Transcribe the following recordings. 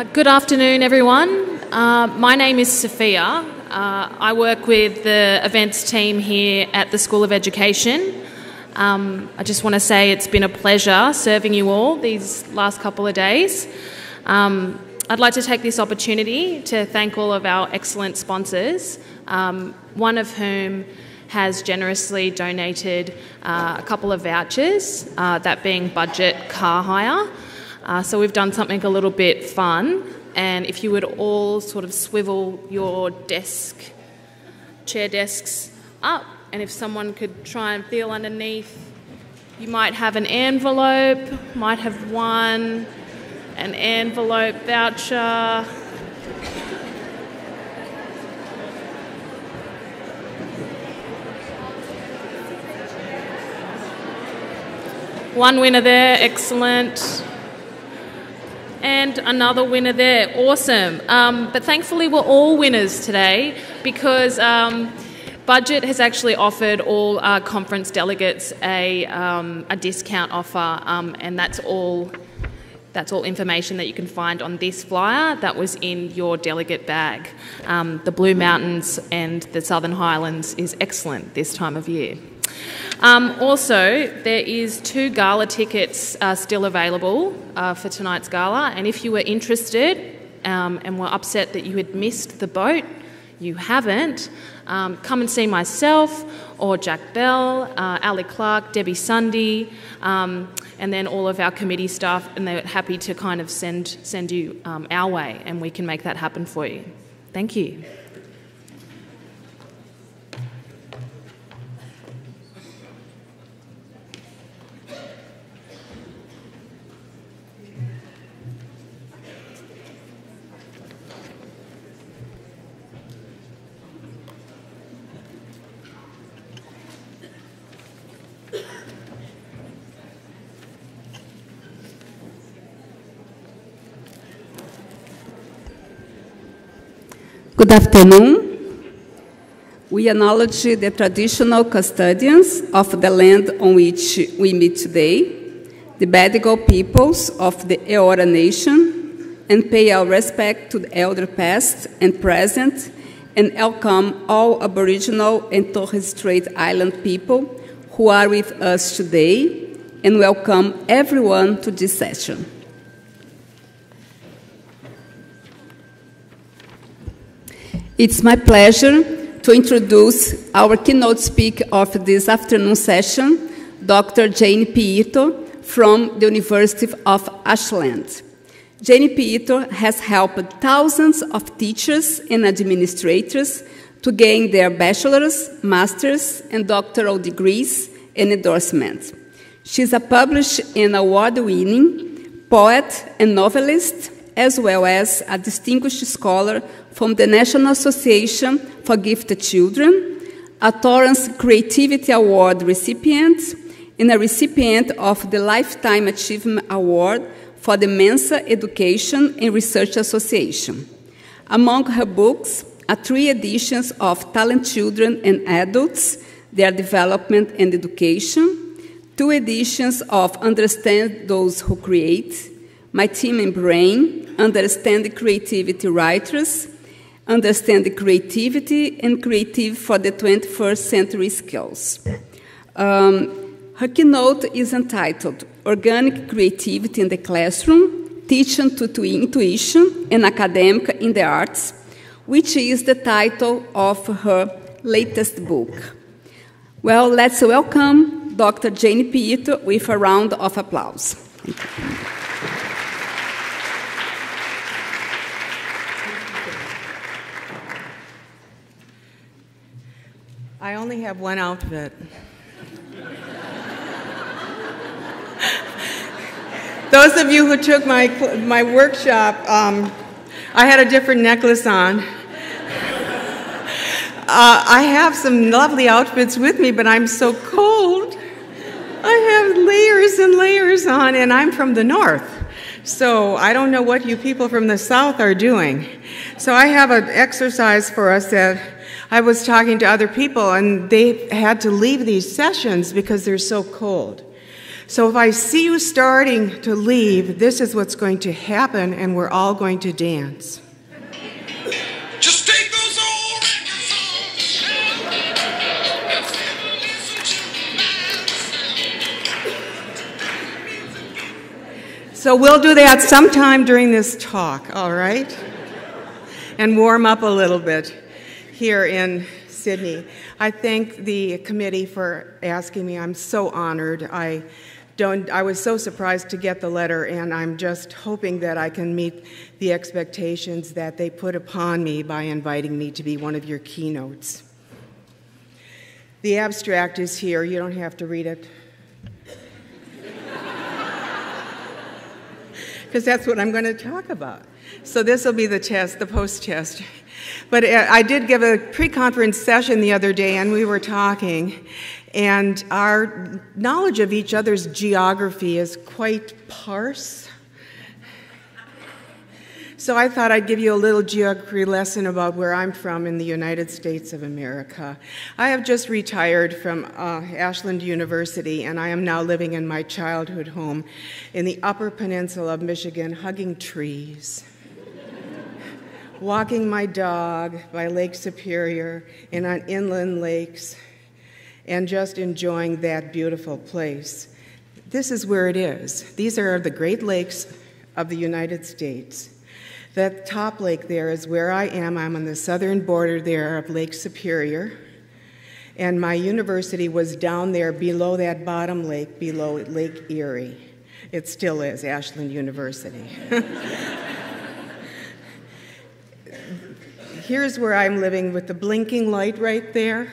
Uh, good afternoon, everyone. Uh, my name is Sophia. Uh, I work with the events team here at the School of Education. Um, I just want to say it's been a pleasure serving you all these last couple of days. Um, I'd like to take this opportunity to thank all of our excellent sponsors, um, one of whom has generously donated uh, a couple of vouchers, uh, that being budget car hire. Uh, so we've done something a little bit fun, and if you would all sort of swivel your desk, chair desks up, and if someone could try and feel underneath, you might have an envelope, might have one, an envelope voucher. One winner there, excellent and another winner there. Awesome. Um, but thankfully, we're all winners today because um, Budget has actually offered all our conference delegates a, um, a discount offer, um, and that's all. That's all information that you can find on this flyer that was in your delegate bag. Um, the Blue Mountains and the Southern Highlands is excellent this time of year. Um, also, there is two gala tickets uh, still available uh, for tonight's gala, and if you were interested um, and were upset that you had missed the boat, you haven't. Um, come and see myself or Jack Bell, uh, Ali Clark, Debbie Sunday, um, and then all of our committee staff, and they're happy to kind of send send you um, our way, and we can make that happen for you. Thank you. Good afternoon. We acknowledge the traditional custodians of the land on which we meet today, the Gadigal peoples of the Eora Nation, and pay our respect to the elder past and present, and welcome all Aboriginal and Torres Strait Island people who are with us today, and welcome everyone to this session. It's my pleasure to introduce our keynote speaker of this afternoon session, Dr. Jane Piirto from the University of Ashland. Jane Piirto has helped thousands of teachers and administrators to gain their bachelor's, master's, and doctoral degrees and endorsements. She's a published and award-winning poet and novelist, as well as a distinguished scholar from the National Association for Gifted Children, a Torrance Creativity Award recipient, and a recipient of the Lifetime Achievement Award for the Mensa Education and Research Association. Among her books are three editions of Talent Children and Adults, Their Development and Education, two editions of Understand Those Who Create, My Teeming Brain, Understand the Creativity Writers, understand the creativity and creative for the 21st century skills. Um, her keynote is entitled Organic Creativity in the Classroom, Teaching to Intuition and Academic in the Arts, which is the title of her latest book. Well, let's welcome Dr. Jane Piirto with a round of applause. I only have one outfit. Those of you who took my, my workshop, um, I had a different necklace on. Uh, I have some lovely outfits with me, but I'm so cold. I have layers and layers on, and I'm from the north. So I don't know what you people from the south are doing. So I have an exercise for us that I was talking to other people, and they had to leave these sessions because they're so cold. So if I see you starting to leave, this is what's going to happen, and we're all going to dance. Just take those old So we'll do that sometime during this talk, all right? And warm up a little bit here in Sydney. I thank the committee for asking me. I'm so honored. I don't I was so surprised to get the letter and I'm just hoping that I can meet the expectations that they put upon me by inviting me to be one of your keynotes. The abstract is here. You don't have to read it. because that's what I'm going to talk about. So this will be the test, the post test. But uh, I did give a pre conference session the other day, and we were talking, and our knowledge of each other's geography is quite parse. So I thought I'd give you a little geography lesson about where I'm from in the United States of America. I have just retired from uh, Ashland University, and I am now living in my childhood home in the Upper Peninsula of Michigan, hugging trees, walking my dog by Lake Superior and on inland lakes, and just enjoying that beautiful place. This is where it is. These are the Great Lakes of the United States. That top lake there is where I am. I'm on the southern border there of Lake Superior. And my university was down there below that bottom lake, below Lake Erie. It still is, Ashland University. Here's where I'm living with the blinking light right there.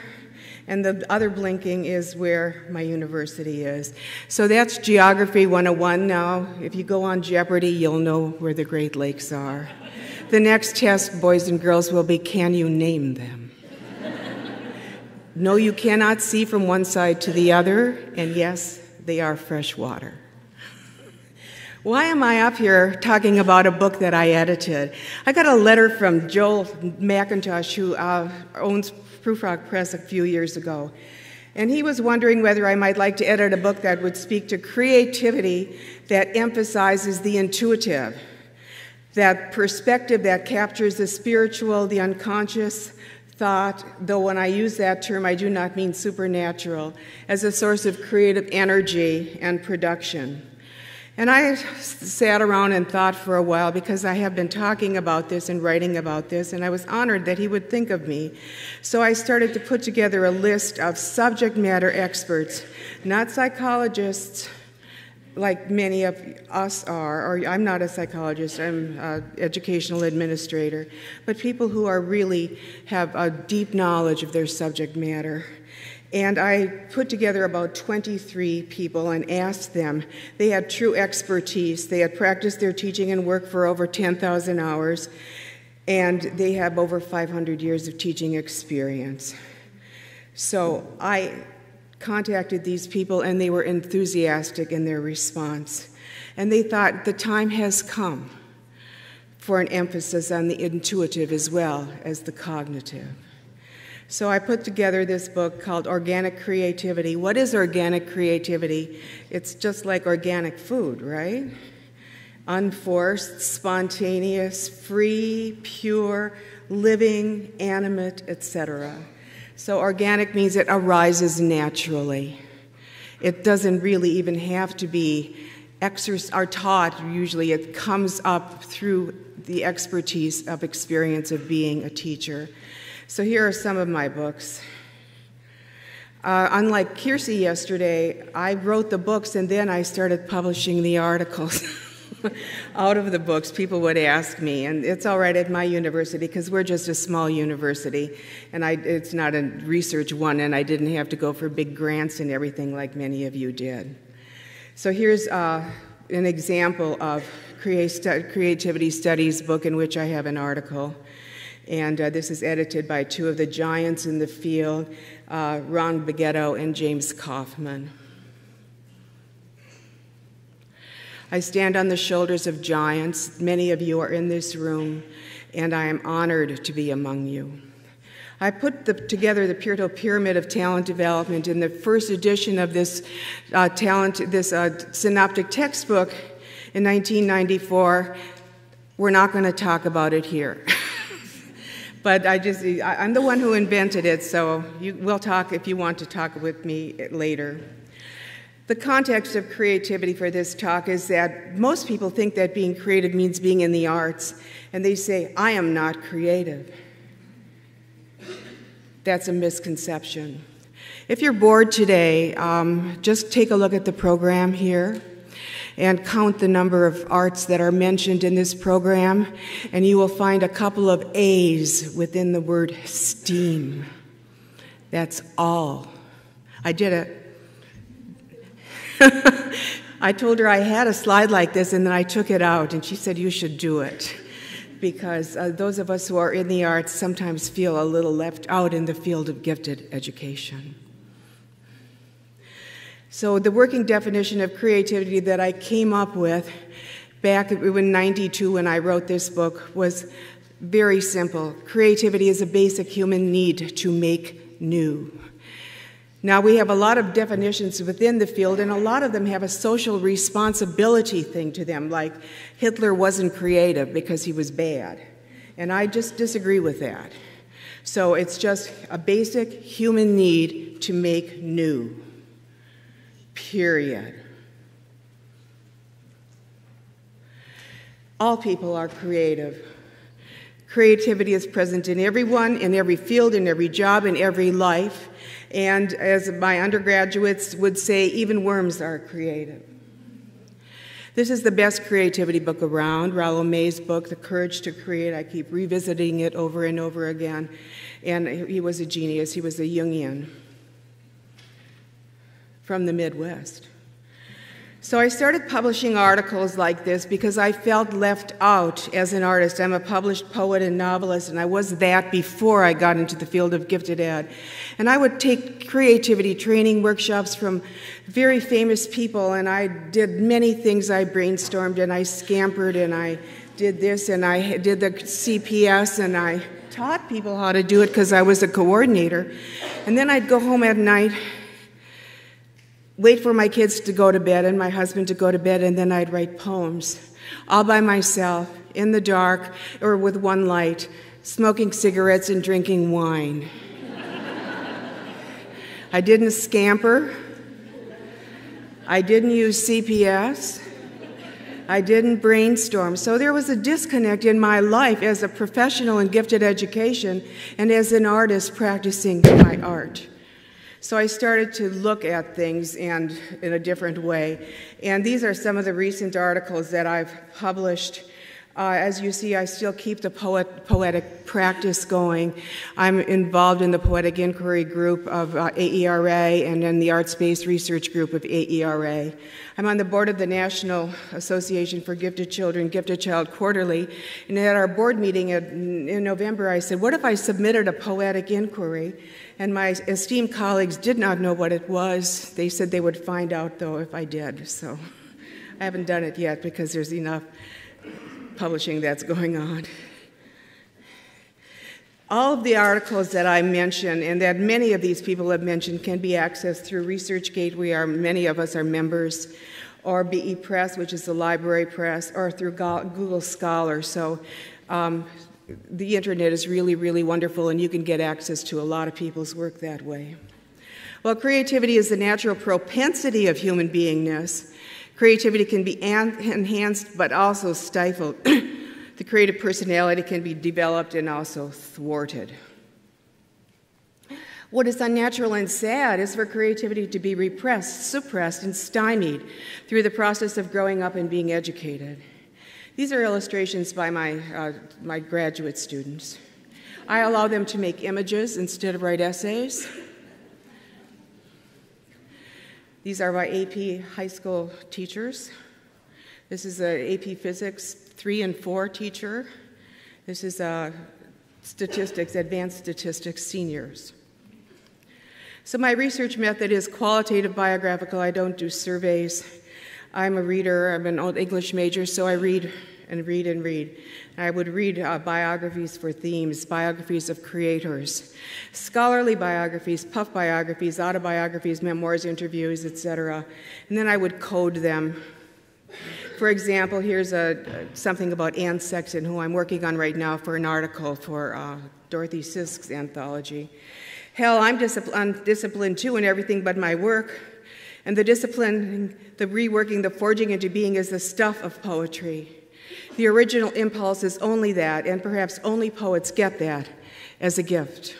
And the other blinking is where my university is. So that's Geography 101 now. If you go on Jeopardy, you'll know where the Great Lakes are. The next test, boys and girls, will be can you name them? no, you cannot see from one side to the other, and yes, they are freshwater. Why am I up here talking about a book that I edited? I got a letter from Joel McIntosh, who uh, owns Prufrock Press a few years ago. And he was wondering whether I might like to edit a book that would speak to creativity that emphasizes the intuitive, that perspective that captures the spiritual, the unconscious thought, though when I use that term, I do not mean supernatural, as a source of creative energy and production. And I sat around and thought for a while because I have been talking about this and writing about this, and I was honored that he would think of me. So I started to put together a list of subject matter experts, not psychologists like many of us are, or I'm not a psychologist, I'm an educational administrator, but people who are really have a deep knowledge of their subject matter. And I put together about 23 people and asked them. They had true expertise. They had practiced their teaching and work for over 10,000 hours, and they have over 500 years of teaching experience. So I contacted these people, and they were enthusiastic in their response. And they thought the time has come for an emphasis on the intuitive as well as the cognitive. So I put together this book called Organic Creativity. What is organic creativity? It's just like organic food, right? Unforced, spontaneous, free, pure, living, animate, etc. So organic means it arises naturally. It doesn't really even have to be or taught. Usually it comes up through the expertise of experience of being a teacher. So here are some of my books. Uh, unlike Kiersey yesterday, I wrote the books and then I started publishing the articles. out of the books, people would ask me, and it's all right at my university because we're just a small university, and I, it's not a research one, and I didn't have to go for big grants and everything like many of you did. So here's uh, an example of creativity studies book in which I have an article. And uh, this is edited by two of the giants in the field, uh, Ron Beghetto and James Kaufman. I stand on the shoulders of giants. Many of you are in this room, and I am honored to be among you. I put the, together the Piirto Pyramid of Talent Development in the first edition of this uh, talent, this uh, synoptic textbook in 1994. We're not going to talk about it here. but I just, I, am the one who invented it, so you, we'll talk if you want to talk with me later. The context of creativity for this talk is that most people think that being creative means being in the arts, and they say, I am not creative. That's a misconception. If you're bored today, um, just take a look at the program here and count the number of arts that are mentioned in this program, and you will find a couple of A's within the word STEAM. That's all. I did it. I told her I had a slide like this, and then I took it out, and she said, You should do it because uh, those of us who are in the arts sometimes feel a little left out in the field of gifted education. So, the working definition of creativity that I came up with back in 92 when I wrote this book was very simple. Creativity is a basic human need to make new. Now, we have a lot of definitions within the field, and a lot of them have a social responsibility thing to them, like Hitler wasn't creative because he was bad. And I just disagree with that. So it's just a basic human need to make new. Period. All people are creative. Creativity is present in everyone, in every field, in every job, in every life. And as my undergraduates would say, even worms are creative. This is the best creativity book around, Rollo May's book, The Courage to Create. I keep revisiting it over and over again. And he was a genius, he was a Jungian from the Midwest. So I started publishing articles like this because I felt left out as an artist. I'm a published poet and novelist, and I was that before I got into the field of gifted ed. And I would take creativity training workshops from very famous people, and I did many things. I brainstormed and I scampered and I did this and I did the CPS and I taught people how to do it because I was a coordinator. And then I'd go home at night wait for my kids to go to bed and my husband to go to bed, and then I'd write poems all by myself in the dark or with one light, smoking cigarettes and drinking wine. I didn't scamper. I didn't use CPS. I didn't brainstorm. So there was a disconnect in my life as a professional in gifted education and as an artist practicing my art. So I started to look at things and in a different way. And these are some of the recent articles that I've published. Uh, as you see, I still keep the poet, poetic practice going. I'm involved in the Poetic Inquiry Group of uh, AERA and in the Arts Based Research Group of AERA. I'm on the board of the National Association for Gifted Children, Gifted Child Quarterly. And at our board meeting in November, I said, What if I submitted a poetic inquiry? And my esteemed colleagues did not know what it was. They said they would find out, though, if I did. So I haven't done it yet because there's enough publishing that's going on. All of the articles that I mentioned and that many of these people have mentioned can be accessed through ResearchGate. We are, many of us are members, or BE Press, which is the library press, or through Google Scholar. So um, the internet is really, really wonderful, and you can get access to a lot of people's work that way. Well, creativity is the natural propensity of human beingness. Creativity can be enhanced but also stifled. the creative personality can be developed and also thwarted. What is unnatural and sad is for creativity to be repressed, suppressed, and stymied through the process of growing up and being educated. These are illustrations by my, uh, my graduate students. I allow them to make images instead of write essays. These are my AP high school teachers. This is a AP Physics 3 and 4 teacher. This is a statistics, advanced statistics seniors. So my research method is qualitative biographical. I don't do surveys. I'm a reader, I'm an old English major, so I read and read and read. I would read uh, biographies for themes, biographies of creators, scholarly biographies, puff biographies, autobiographies, memoirs, interviews, etc. And then I would code them. For example, here's a, something about Anne Sexton, who I'm working on right now for an article for uh, Dorothy Sisk's anthology. Hell, I'm disciplined, disciplined too in everything but my work. And the discipline, the reworking, the forging into being is the stuff of poetry. The original impulse is only that, and perhaps only poets get that as a gift.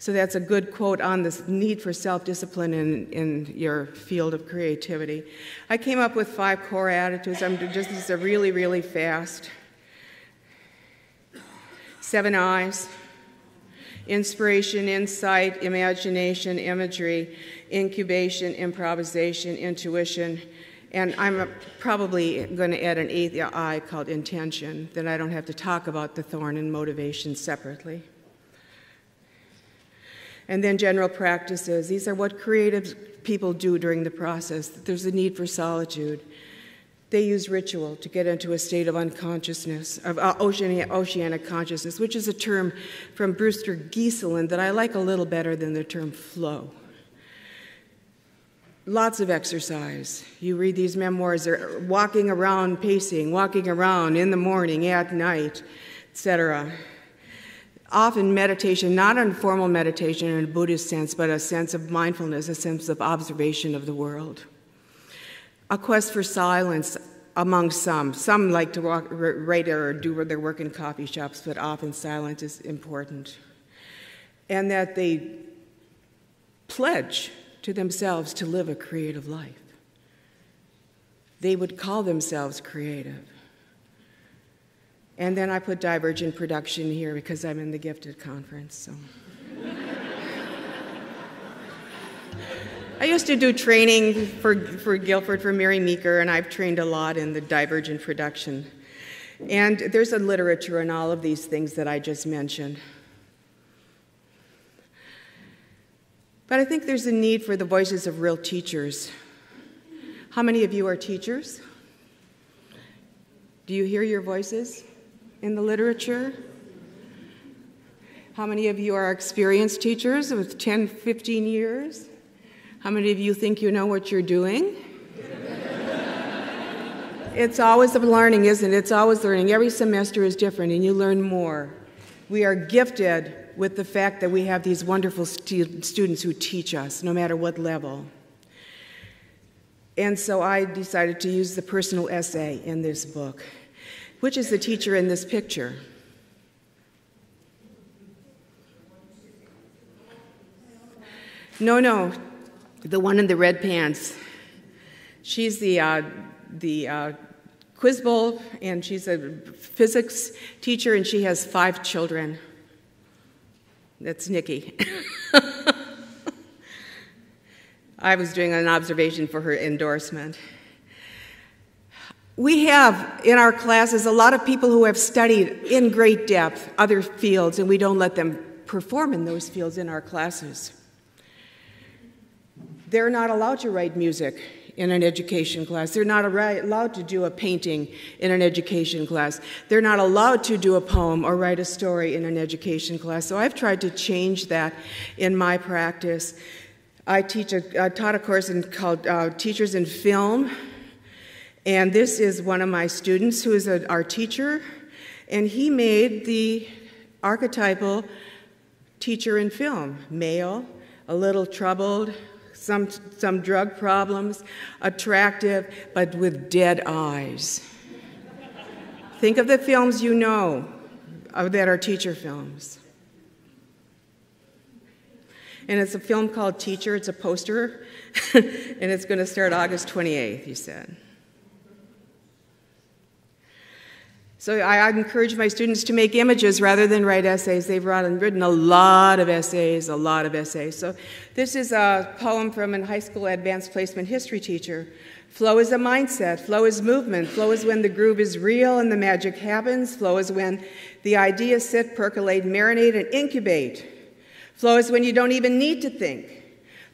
So that's a good quote on this need for self discipline in, in your field of creativity. I came up with five core attitudes. I'm just, these are really, really fast. Seven eyes inspiration, insight, imagination, imagery, incubation, improvisation, intuition, and I'm probably going to add an eighth I called intention, that I don't have to talk about the thorn and motivation separately. And then general practices. These are what creative people do during the process. There's a need for solitude. They use ritual to get into a state of unconsciousness, of uh, oceanic, oceanic consciousness, which is a term from Brewster Ghiselin that I like a little better than the term flow. Lots of exercise. You read these memoirs, they're walking around, pacing, walking around in the morning, at night, etc. Often meditation, not a formal meditation in a Buddhist sense, but a sense of mindfulness, a sense of observation of the world. A quest for silence among some. Some like to walk, write or do their work in coffee shops, but often silence is important. And that they pledge to themselves to live a creative life. They would call themselves creative. And then I put divergent production here because I'm in the gifted conference. So. I used to do training for, for Guilford for Mary Meeker, and I've trained a lot in the divergent production. And there's a literature on all of these things that I just mentioned. But I think there's a need for the voices of real teachers. How many of you are teachers? Do you hear your voices in the literature? How many of you are experienced teachers with 10, 15 years? How many of you think you know what you're doing? it's always learning, isn't it? It's always learning. Every semester is different and you learn more. We are gifted with the fact that we have these wonderful stu- students who teach us, no matter what level. And so I decided to use the personal essay in this book. Which is the teacher in this picture? No, no, the one in the red pants. She's the, uh, the uh, quiz bowl, and she's a physics teacher, and she has five children. That's Nikki. I was doing an observation for her endorsement. We have in our classes a lot of people who have studied in great depth other fields, and we don't let them perform in those fields in our classes. They're not allowed to write music in an education class. They're not allowed to do a painting in an education class. They're not allowed to do a poem or write a story in an education class. So I've tried to change that in my practice. I teach a, I taught a course in, called uh, Teachers in Film, and this is one of my students who is a, our teacher, and he made the archetypal teacher in film, male, a little troubled, some, some drug problems, attractive, but with dead eyes. Think of the films you know uh, that are teacher films. And it's a film called Teacher. It's a poster, and it's going to start August 28th, he said. So I encourage my students to make images rather than write essays. They've written a lot of essays, a lot of essays. So this is a poem from a high school advanced placement history teacher. Flow is a mindset. Flow is movement. Flow is when the groove is real and the magic happens. Flow is when the ideas sit, percolate, marinate, and incubate. Flow is when you don't even need to think.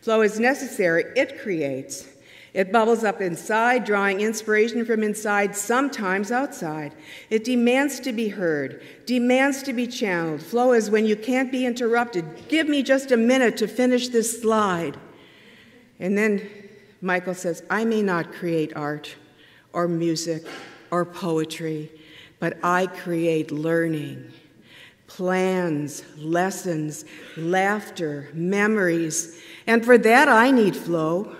Flow is necessary. It creates. It bubbles up inside, drawing inspiration from inside, sometimes outside. It demands to be heard, demands to be channeled. Flow is when you can't be interrupted. Give me just a minute to finish this slide. And then Michael says, I may not create art or music or poetry, but I create learning, plans, lessons, laughter, memories. And for that, I need flow.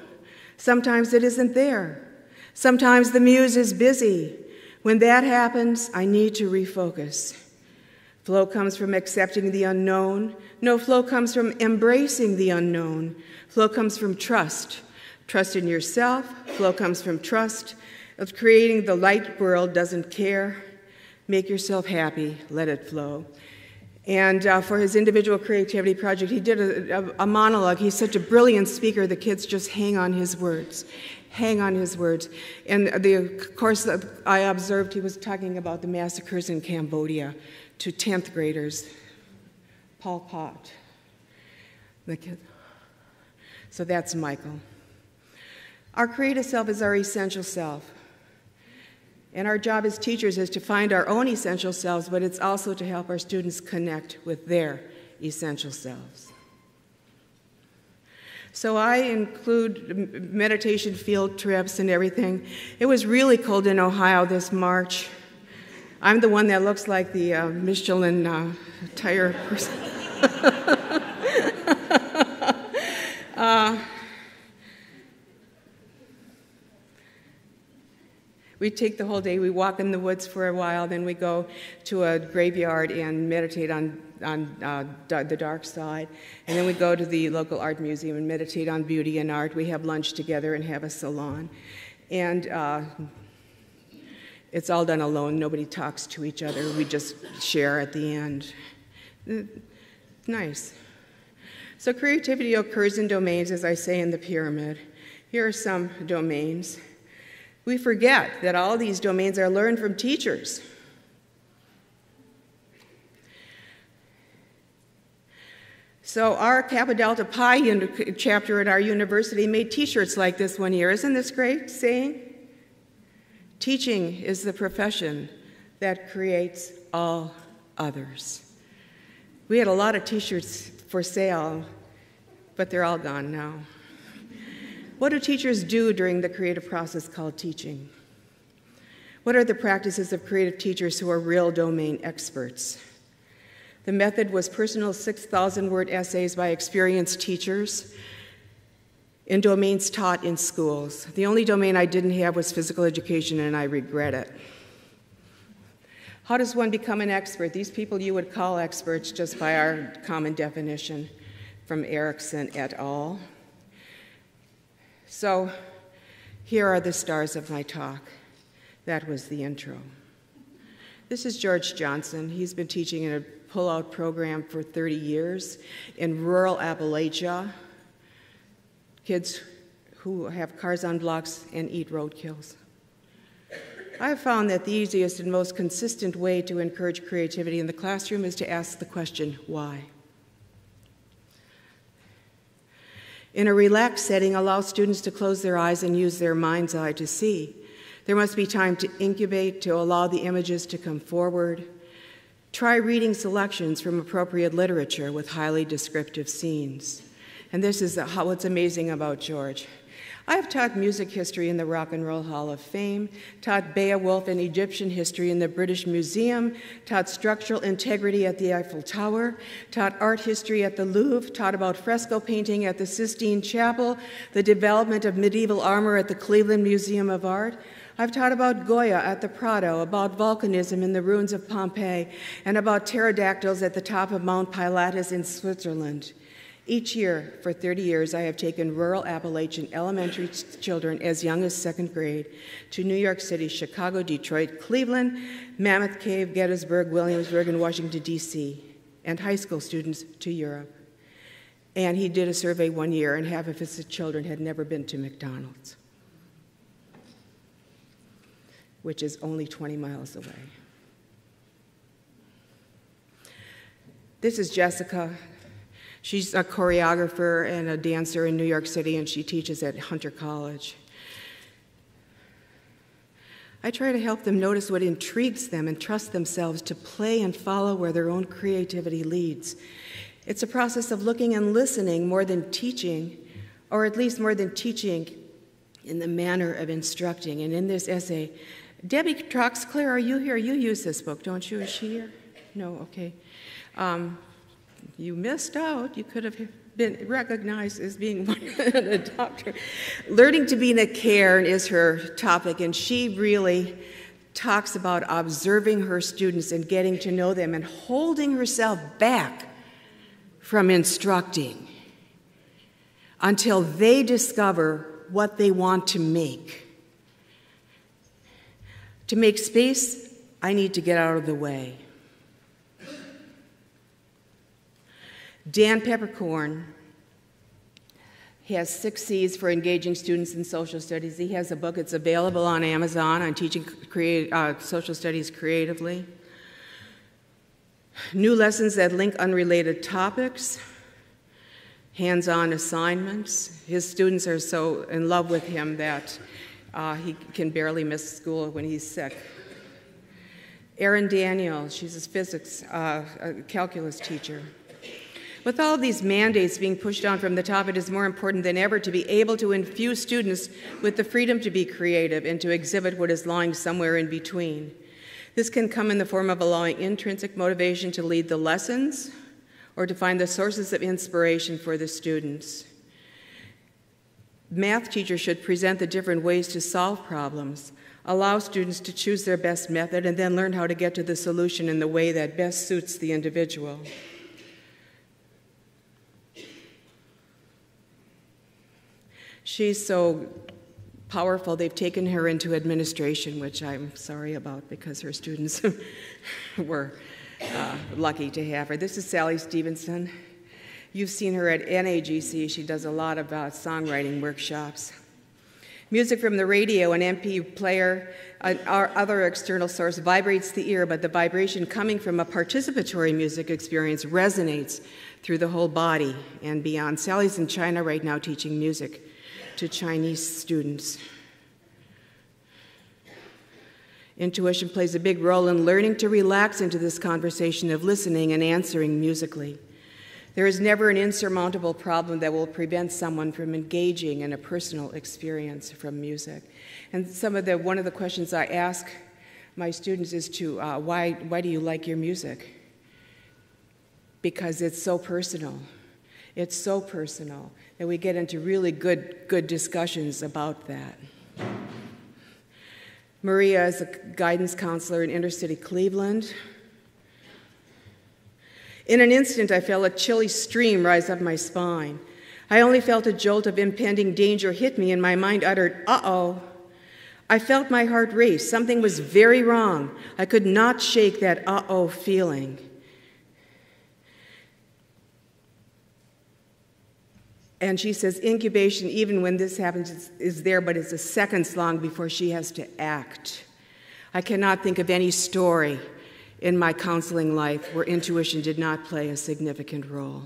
Sometimes it isn't there. Sometimes the muse is busy. When that happens, I need to refocus. Flow comes from accepting the unknown. No, flow comes from embracing the unknown. Flow comes from trust. Trust in yourself. Flow comes from trust of creating the light world doesn't care. Make yourself happy. Let it flow. And uh, for his individual creativity project, he did a, a, a, monologue. He's such a brilliant speaker, the kids just hang on his words, hang on his words. And the, of course, I observed he was talking about the massacres in Cambodia to 10th graders. Pol Pot. The kid. So that's Michael. Our creative self is our essential self. And our job as teachers is to find our own essential selves, but it's also to help our students connect with their essential selves. So I include meditation field trips and everything. It was really cold in Ohio this March. I'm the one that looks like the uh, Michelin uh, tire person. uh, We take the whole day, we walk in the woods for a while, then we go to a graveyard and meditate on, on uh, the dark side. And then we go to the local art museum and meditate on beauty and art. We have lunch together and have a salon. And uh, it's all done alone. Nobody talks to each other. We just share at the end. Nice. So creativity occurs in domains, as I say in the pyramid. Here are some domains. We forget that all these domains are learned from teachers. So, our Kappa Delta Pi chapter at our university made t shirts like this one year. Isn't this great saying? Teaching is the profession that creates all others. We had a lot of t shirts for sale, but they're all gone now. What do teachers do during the creative process called teaching? What are the practices of creative teachers who are real domain experts? The method was personal 6,000 word essays by experienced teachers in domains taught in schools. The only domain I didn't have was physical education, and I regret it. How does one become an expert? These people you would call experts just by our common definition from Ericsson et al. So here are the stars of my talk. That was the intro. This is George Johnson. He's been teaching in a pull-out program for 30 years in rural Appalachia. Kids who have cars on blocks and eat roadkills. I have found that the easiest and most consistent way to encourage creativity in the classroom is to ask the question, why? In a relaxed setting, allow students to close their eyes and use their mind's eye to see. There must be time to incubate, to allow the images to come forward. Try reading selections from appropriate literature with highly descriptive scenes. And this is what's amazing about George. I've taught music history in the Rock and Roll Hall of Fame, taught Beowulf and Egyptian history in the British Museum, taught structural integrity at the Eiffel Tower, taught art history at the Louvre, taught about fresco painting at the Sistine Chapel, the development of medieval armor at the Cleveland Museum of Art. I've taught about Goya at the Prado, about volcanism in the ruins of Pompeii, and about pterodactyls at the top of Mount Pilatus in Switzerland. Each year, for 30 years, I have taken rural Appalachian elementary children as young as second grade to New York City, Chicago, Detroit, Cleveland, Mammoth Cave, Gettysburg, Williamsburg, and Washington, D.C., and high school students to Europe. And he did a survey one year, and half of his children had never been to McDonald's, which is only 20 miles away. This is Jessica She's a choreographer and a dancer in New York City, and she teaches at Hunter College. I try to help them notice what intrigues them and trust themselves to play and follow where their own creativity leads. It's a process of looking and listening more than teaching, or at least more than teaching in the manner of instructing. And in this essay, Debbie Troxclair, are you here? You use this book, don't you? Is she here? No, okay. Um, you missed out. You could have been recognized as being a doctor. Learning to be in a care is her topic, and she really talks about observing her students and getting to know them and holding herself back from instructing until they discover what they want to make. To make space, I need to get out of the way. Dan Peppercorn has six C's for engaging students in social studies. He has a book, it's available on Amazon on teaching create, uh, social studies creatively. New lessons that link unrelated topics, hands on assignments. His students are so in love with him that uh, he can barely miss school when he's sick. Erin Daniel, she's a physics, uh, a calculus teacher. With all of these mandates being pushed on from the top, it is more important than ever to be able to infuse students with the freedom to be creative and to exhibit what is lying somewhere in between. This can come in the form of allowing intrinsic motivation to lead the lessons or to find the sources of inspiration for the students. Math teachers should present the different ways to solve problems, allow students to choose their best method, and then learn how to get to the solution in the way that best suits the individual. She's so powerful, they've taken her into administration, which I'm sorry about because her students were uh, lucky to have her. This is Sally Stevenson. You've seen her at NAGC. She does a lot of uh, songwriting workshops. Music from the radio, an MP player, uh, or other external source vibrates the ear, but the vibration coming from a participatory music experience resonates through the whole body and beyond. Sally's in China right now teaching music to Chinese students. Intuition plays a big role in learning to relax into this conversation of listening and answering musically. There is never an insurmountable problem that will prevent someone from engaging in a personal experience from music. And some of the one of the questions I ask my students is to uh, why why do you like your music? Because it's so personal. It's so personal that we get into really good, good discussions about that. Maria is a guidance counselor in inner city Cleveland. In an instant, I felt a chilly stream rise up my spine. I only felt a jolt of impending danger hit me, and my mind uttered, uh oh. I felt my heart race. Something was very wrong. I could not shake that uh oh feeling. And she says incubation, even when this happens, is, is there, but it's a seconds long before she has to act. I cannot think of any story in my counseling life where intuition did not play a significant role.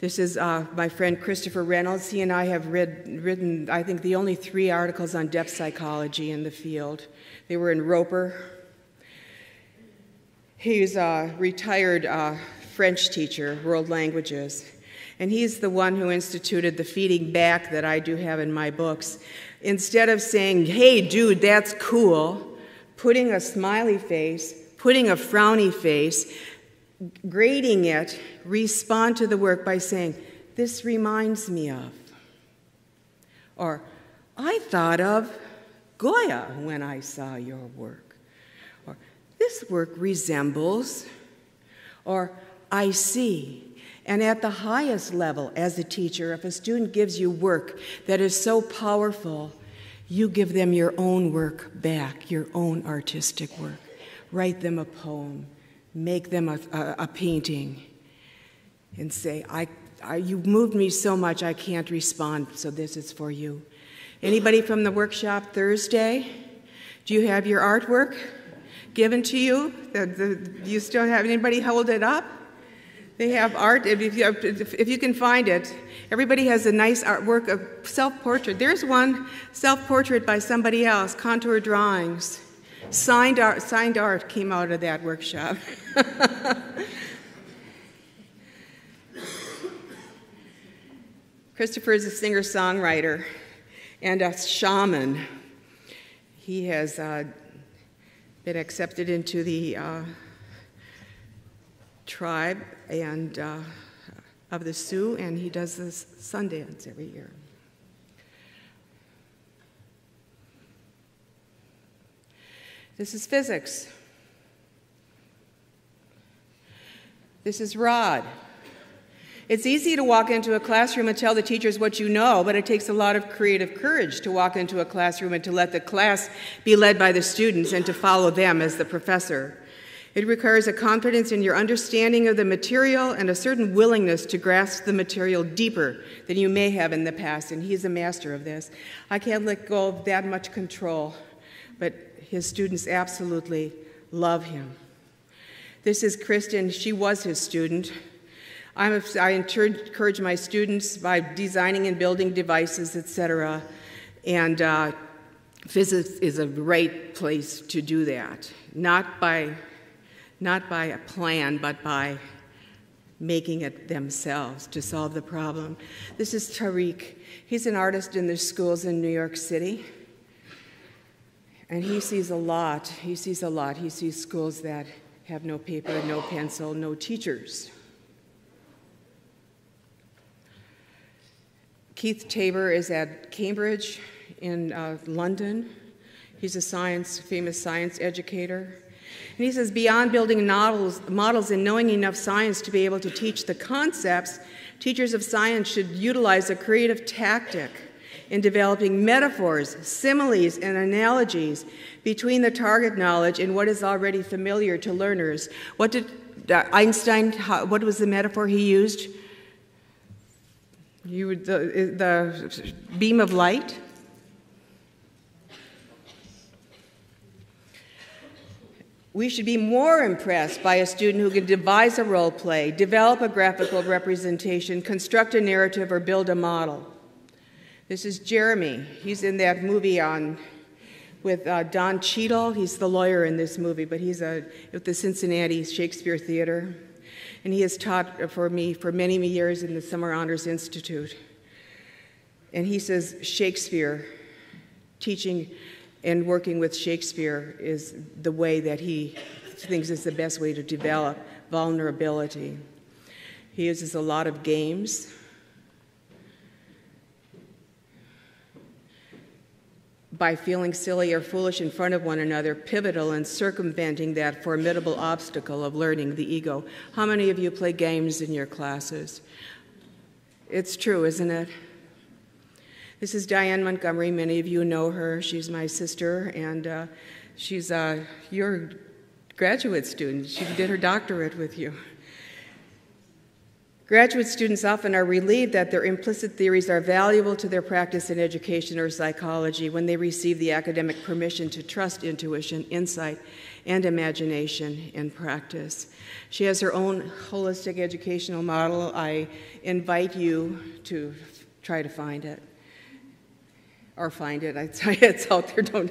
This is uh, my friend Christopher Reynolds. He and I have read, written, I think, the only three articles on depth psychology in the field. They were in Roeper. He's a retired uh, French teacher, world languages. And he's the one who instituted the feeding back that I do have in my books. Instead of saying, hey, dude, that's cool, putting a smiley face, putting a frowny face, grading it, respond to the work by saying, this reminds me of. Or, I thought of Goya when I saw your work. Or, this work resembles. Or, I see. And at the highest level, as a teacher, if a student gives you work that is so powerful, you give them your own work back, your own artistic work. Write them a poem, make them a, a, a painting, and say, I, I, You moved me so much, I can't respond, so this is for you. Anybody from the workshop Thursday? Do you have your artwork given to you? Do you still have anybody hold it up? They have art, if you, if, you can find it. Everybody has a nice artwork of self portrait. There's one self portrait by somebody else, contour drawings. Signed art, signed art came out of that workshop. Christopher is a singer songwriter and a shaman. He has uh, been accepted into the uh, tribe and uh, of the Sioux, and he does this Sundance every year. This is physics. This is Rod. It's easy to walk into a classroom and tell the teachers what you know, but it takes a lot of creative courage to walk into a classroom and to let the class be led by the students and to follow them as the professor. It requires a confidence in your understanding of the material and a certain willingness to grasp the material deeper than you may have in the past, and he's a master of this. I can't let go of that much control, but his students absolutely love him. This is Kristen. She was his student. I'm, i encourage my students by designing and building devices, etc. And uh, physics is a great place to do that. Not by, not by a plan, but by making it themselves to solve the problem. This is Tariq. He's an artist in the schools in New York City. And he sees a lot. He sees a lot. He sees schools that have no paper, no pencil, no teachers. Keith Taber is at Cambridge in uh, London. He's a science, famous science educator. And he says, beyond building models, models and knowing enough science to be able to teach the concepts, teachers of science should utilize a creative tactic in developing metaphors, similes, and analogies between the target knowledge and what is already familiar to learners. What did uh, Einstein, what was the metaphor he used? You, the, the beam of light? We should be more impressed by a student who can devise a role play, develop a graphical representation, construct a narrative, or build a model. This is Jeremy. He's in that movie on with uh, Don Cheadle. He's the lawyer in this movie, but he's a, at the Cincinnati Shakespeare Theater. And he has taught for me for many, many years in the Summer Honors Institute. And he says Shakespeare, teaching and working with Shakespeare is the way that he thinks is the best way to develop vulnerability. He uses a lot of games by feeling silly or foolish in front of one another, pivotal in circumventing that formidable obstacle of learning the ego. How many of you play games in your classes? It's true, isn't it? This is Diane Montgomery. Many of you know her. She's my sister, and uh, she's uh, your graduate student. She did her doctorate with you. Graduate students often are relieved that their implicit theories are valuable to their practice in education or psychology when they receive the academic permission to trust intuition, insight, and imagination in practice. She has her own holistic educational model. I invite you to try to find it. Or find it. I tell you, it's out there. Don't.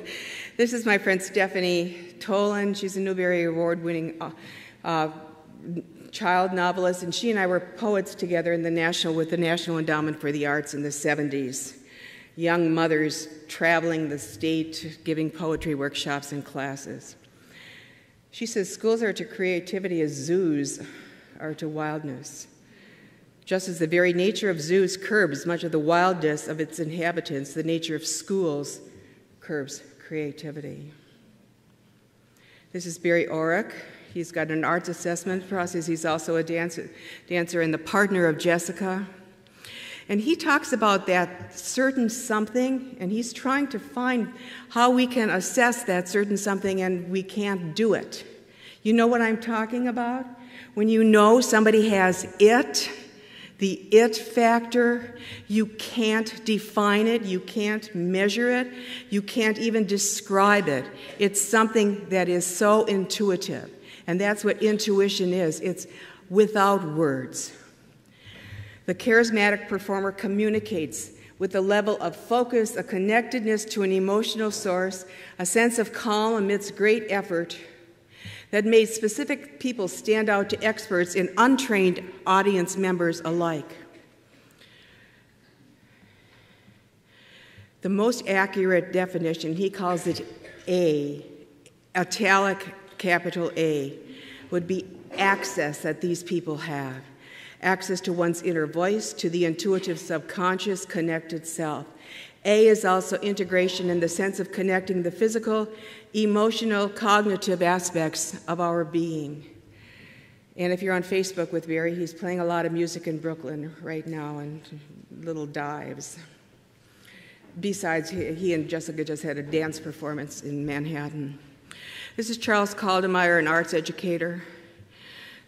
This is my friend Stephanie Tolan. She's a Newbery Award winning uh, uh, child novelist, and she and I were poets together in the national with the National Endowment for the Arts in the 70s. Young mothers traveling the state, giving poetry workshops and classes. She says schools are to creativity as zoos are to wildness. Just as the very nature of zoos curbs much of the wildness of its inhabitants, the nature of schools curbs creativity. This is Barry Oreck. He's got an arts assessment process. He's also a dancer, dancer and the partner of Jessica. And he talks about that certain something, and he's trying to find how we can assess that certain something, and we can't do it. You know what I'm talking about? When you know somebody has it, the it factor, you can't define it, you can't measure it, you can't even describe it. It's something that is so intuitive. And that's what intuition is it's without words. The charismatic performer communicates with a level of focus, a connectedness to an emotional source, a sense of calm amidst great effort that made specific people stand out to experts and untrained audience members alike. The most accurate definition, he calls it A, italic capital A, would be access that these people have access to one's inner voice, to the intuitive subconscious connected self. A is also integration in the sense of connecting the physical, emotional, cognitive aspects of our being. And if you're on Facebook with Barry, he's playing a lot of music in Brooklyn right now and little dives. Besides, he and Jessica just had a dance performance in Manhattan. This is Charles Kaldemeyer, an arts educator.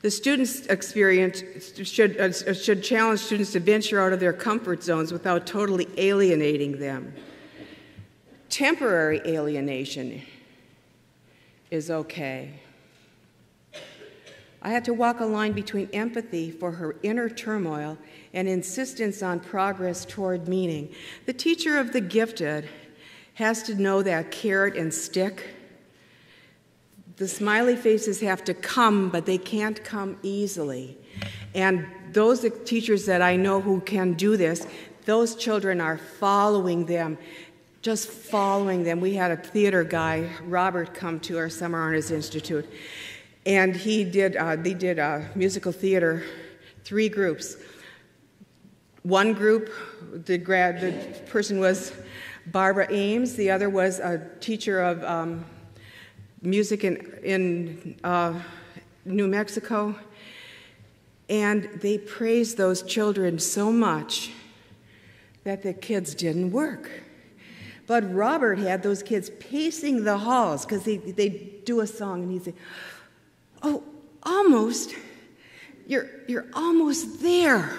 The students' experience should, uh, should challenge students to venture out of their comfort zones without totally alienating them. Temporary alienation is okay. I had to walk a line between empathy for her inner turmoil and insistence on progress toward meaning. The teacher of the gifted has to know that carrot and stick the smiley faces have to come, but they can't come easily. And those teachers that I know who can do this, those children are following them, just following them. We had a theater guy, Robert, come to our Summer Artist Institute, and he did, uh, they did uh, musical theater, three groups. One group, the, grad, the person was Barbara Ames, the other was a teacher of um, music in, in uh, New Mexico. And they praised those children so much that the kids didn't work. But Robert had those kids pacing the halls because they, they'd do a song and he'd say, Oh, almost, you're, you're almost there.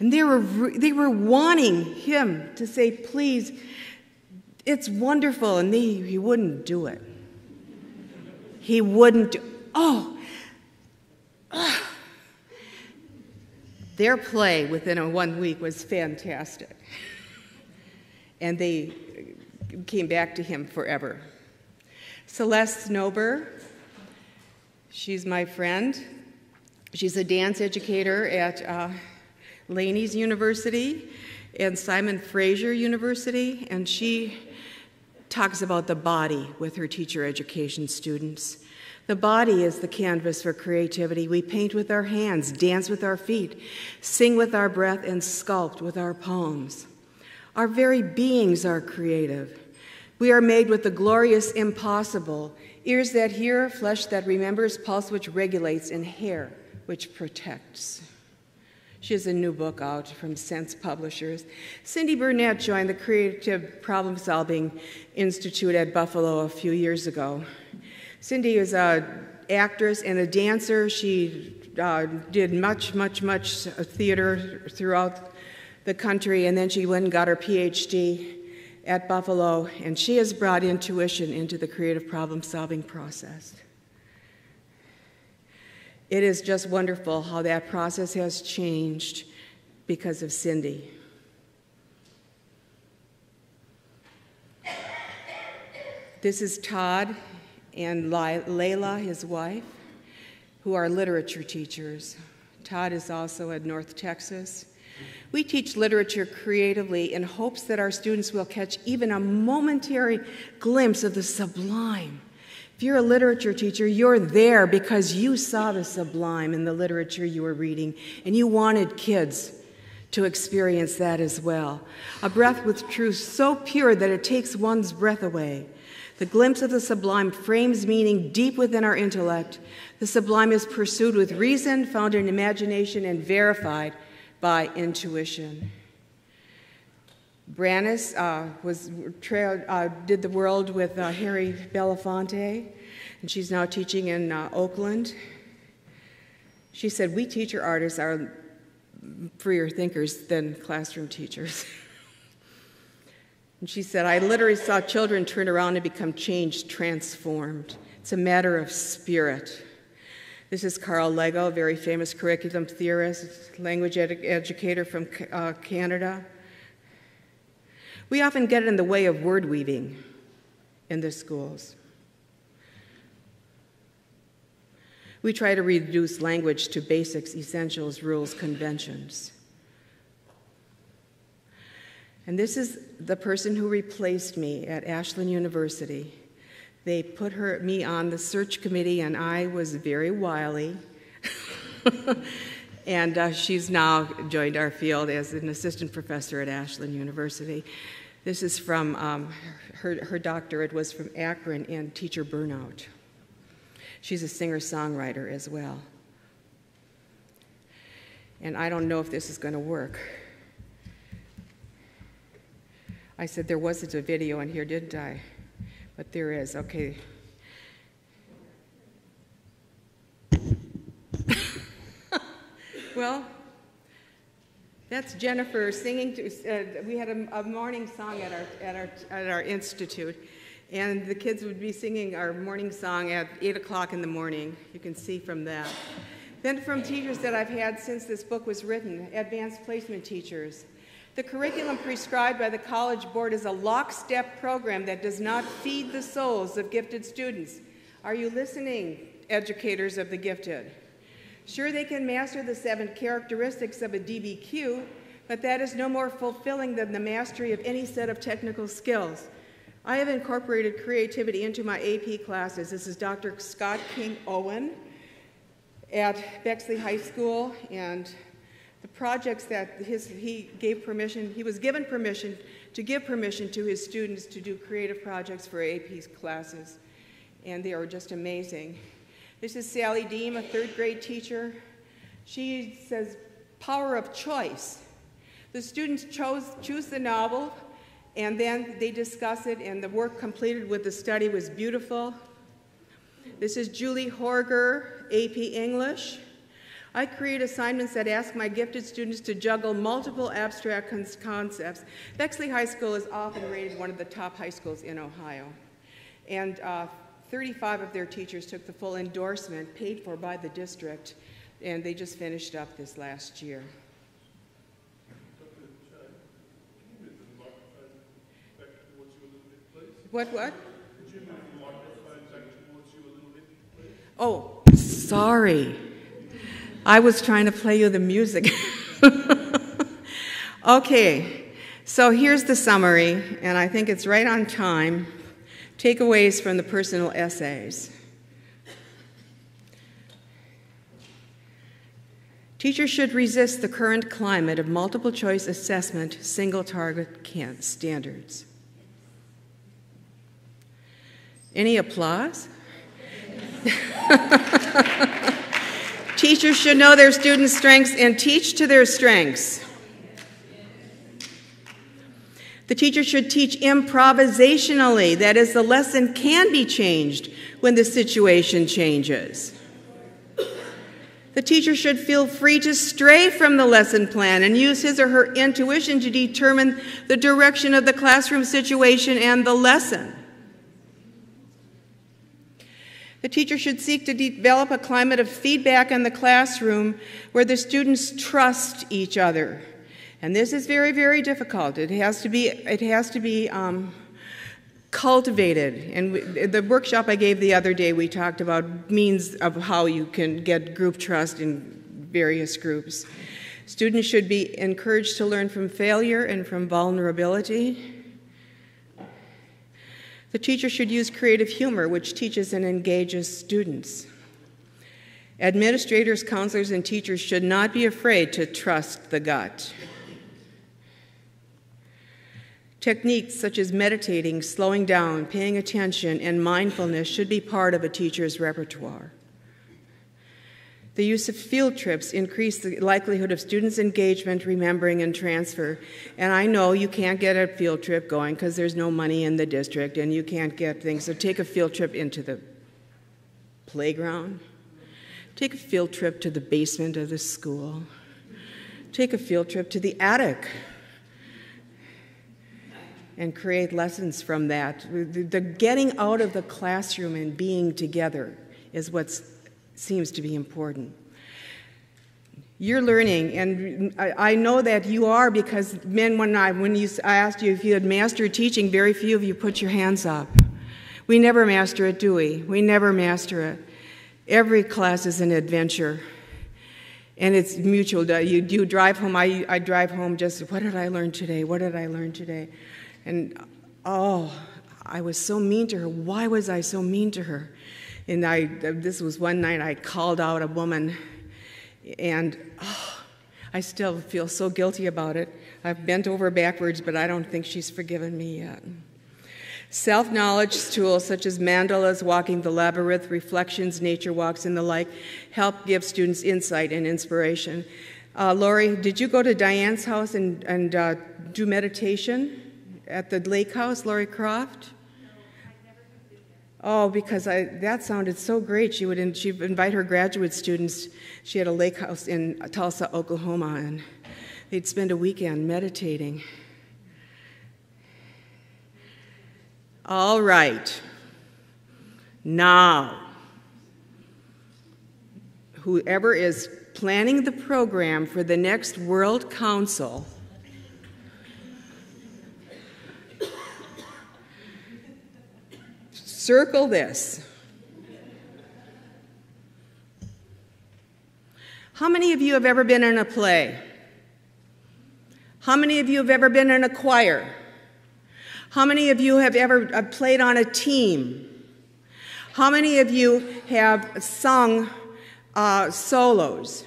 And they were, they were wanting him to say, Please, it's wonderful. And they, he wouldn't do it. He wouldn't do, oh. Ugh. Their play within a one week was fantastic. And they came back to him forever. Celeste Snowber, she's my friend. She's a dance educator at uh, Laney's University and Simon Fraser University, and she talks about the body with her teacher education students. The body is the canvas for creativity. We paint with our hands, dance with our feet, sing with our breath, and sculpt with our palms. Our very beings are creative. We are made with the glorious impossible ears that hear, flesh that remembers, pulse which regulates, and hair which protects. She has a new book out from Sense Publishers. Cyndi Burnett joined the Creative Problem Solving Institute at Buffalo a few years ago. Cyndi is an actress and a dancer. She uh, did much, much, much theater throughout the country, and then she went and got her PhD at Buffalo, and she has brought intuition into the creative problem solving process. It is just wonderful how that process has changed because of Cyndi. This is Todd and Layla, his wife, who are literature teachers. Todd is also at North Texas. We teach literature creatively in hopes that our students will catch even a momentary glimpse of the sublime if you're a literature teacher, you're there because you saw the sublime in the literature you were reading, and you wanted kids to experience that as well. A breath with truth so pure that it takes one's breath away. The glimpse of the sublime frames meaning deep within our intellect. The sublime is pursued with reason, found in imagination, and verified by intuition. Brannis uh, was, uh, did the world with uh, Harry Belafonte, and she's now teaching in uh, Oakland. She said, We teacher artists are freer thinkers than classroom teachers. and she said, I literally saw children turn around and become changed, transformed. It's a matter of spirit. This is Carl Leggo, a very famous curriculum theorist, language ed- educator from uh, Canada. We often get in the way of word weaving in the schools. We try to reduce language to basics, essentials, rules, conventions. And this is the person who replaced me at Ashland University. They put her, me on the search committee, and I was very wily. and uh, she's now joined our field as an assistant professor at Ashland University. This is from um, her, her doctorate was from Akron in teacher burnout. She's a singer songwriter as well. And I don't know if this is going to work. I said there wasn't a video in here, didn't I? But there is. Okay. well, that's Jennifer singing. To, uh, we had a, a, morning song at our, at, our, at our institute, and the kids would be singing our morning song at 8 o'clock in the morning. You can see from that. Then, from teachers that I've had since this book was written, advanced placement teachers. The curriculum prescribed by the College Board is a lockstep program that does not feed the souls of gifted students. Are you listening, educators of the gifted? Sure, they can master the seven characteristics of a DBQ, but that is no more fulfilling than the mastery of any set of technical skills. I have incorporated creativity into my AP classes. This is Dr. Scott King Owen at Bexley High School, and the projects that his, he gave permission, he was given permission to give permission to his students to do creative projects for AP classes, and they are just amazing. This is Sally Deem, a third grade teacher. She says, power of choice. The students chose, choose the novel, and then they discuss it, and the work completed with the study was beautiful. This is Julie Horger, AP English. I create assignments that ask my gifted students to juggle multiple abstract concepts. Bexley High School is often rated one of the top high schools in Ohio. And uh, 35 of their teachers took the full endorsement paid for by the district, and they just finished up this last year. What, what? Oh, sorry. I was trying to play you the music. okay, so here's the summary, and I think it's right on time. Takeaways from the personal essays. Teachers should resist the current climate of multiple choice assessment, single target standards. Any applause? Teachers should know their students' strengths and teach to their strengths. The teacher should teach improvisationally, that is, the lesson can be changed when the situation changes. The teacher should feel free to stray from the lesson plan and use his or her intuition to determine the direction of the classroom situation and the lesson. The teacher should seek to develop a climate of feedback in the classroom where the students trust each other. And this is very, very difficult. It has to be, it has to be um, cultivated. And we, the workshop I gave the other day, we talked about means of how you can get group trust in various groups. Students should be encouraged to learn from failure and from vulnerability. The teacher should use creative humor, which teaches and engages students. Administrators, counselors, and teachers should not be afraid to trust the gut. Techniques such as meditating, slowing down, paying attention, and mindfulness should be part of a teacher's repertoire. The use of field trips increase the likelihood of students' engagement, remembering, and transfer. And I know you can't get a field trip going because there's no money in the district and you can't get things. So take a field trip into the playground. Take a field trip to the basement of the school. Take a field trip to the attic and create lessons from that. The getting out of the classroom and being together is what's seems to be important. You're learning, and I, know that you are because men, when I when you, I asked you if you had mastered teaching, very few of you put your hands up. We never master it, do we? We never master it. Every class is an adventure, and it's mutual. You, you drive home. I, I drive home just what did I learn today? What did I learn today? And oh, I was so mean to her. Why was I so mean to her? And I, this was one night I called out a woman, and oh, I still feel so guilty about it. I've bent over backwards, but I don't think she's forgiven me yet. Self knowledge tools such as mandalas, walking the labyrinth, reflections, nature walks, and the like help give students insight and inspiration. Uh, Lori, did you go to Diane's house and, and uh, do meditation at the lake house, Lori Croft? Oh, because I, that sounded so great. She would she'd invite her graduate students. She had a lake house in Tulsa, Oklahoma, and they'd spend a weekend meditating. All right. Now, whoever is planning the program for the next World Council Circle this. How many of you have ever been in a play? How many of you have ever been in a choir? How many of you have ever uh, played on a team? How many of you have sung uh, solos?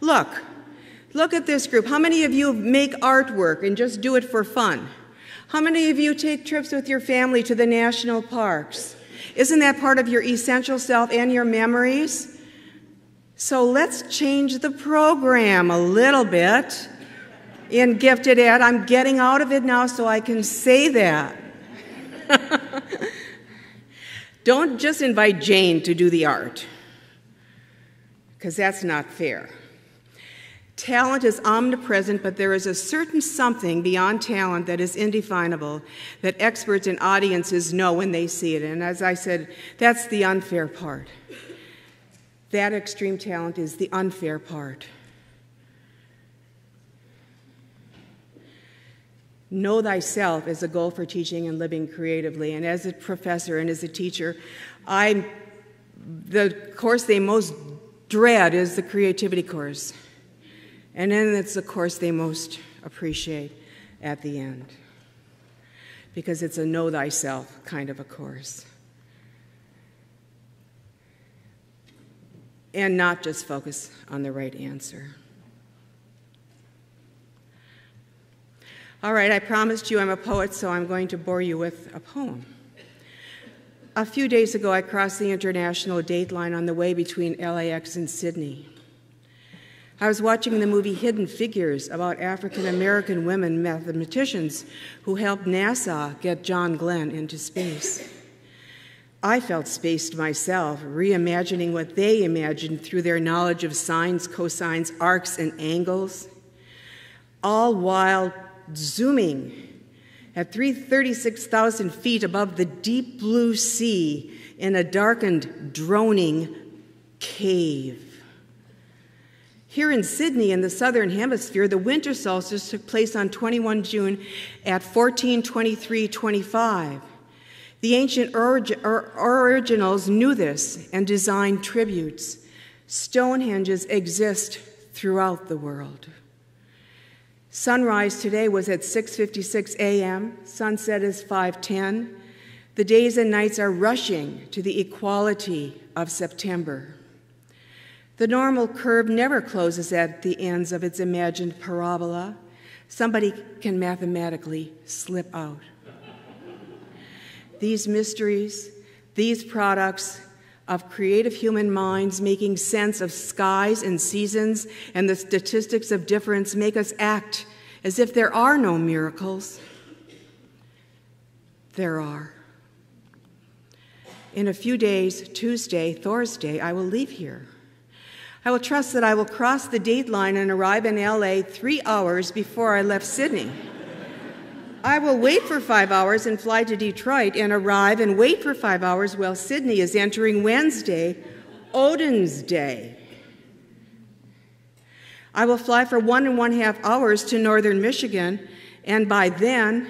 Look, look at this group. How many of you make artwork and just do it for fun? How many of you take trips with your family to the national parks? Isn't that part of your essential self and your memories? So let's change the program a little bit in Gifted Ed. I'm getting out of it now so I can say that. Don't just invite Jane to do the art, because that's not fair. Talent is omnipresent, but there is a certain something beyond talent that is indefinable that experts and audiences know when they see it. And as I said, that's the unfair part. That extreme talent is the unfair part. Know thyself is a goal for teaching and living creatively. And as a professor and as a teacher, I the course they most dread is the creativity course. And then it's the course they most appreciate at the end because it's a know thyself kind of a course. And not just focus on the right answer. All right, I promised you I'm a poet, so I'm going to bore you with a poem. A few days ago, I crossed the international date line on the way between LAX and Sydney. I was watching the movie Hidden Figures about African American women mathematicians who helped NASA get John Glenn into space. I felt spaced myself, reimagining what they imagined through their knowledge of sines, cosines, arcs, and angles, all while zooming at 336,000 feet above the deep blue sea in a darkened, droning cave. Here in Sydney, in the southern hemisphere, the winter solstice took place on 21 June at 1423.25. The ancient orig- originals knew this and designed tributes. Stonehenges exist throughout the world. Sunrise today was at 6:56 a.m. Sunset is 5:10. The days and nights are rushing to the equality of September. The normal curve never closes at the ends of its imagined parabola. Somebody can mathematically slip out. These mysteries, these products of creative human minds making sense of skies and seasons and the statistics of difference make us act as if there are no miracles. There are. In a few days, Tuesday, Thursday, I will leave here. I will trust that I will cross the date line and arrive in LA three hours before I left Sydney. I will wait for five hours and fly to Detroit and arrive and wait for five hours while Sydney is entering Wednesday Odin's Day. I will fly for one and one half hours to northern Michigan, and by then,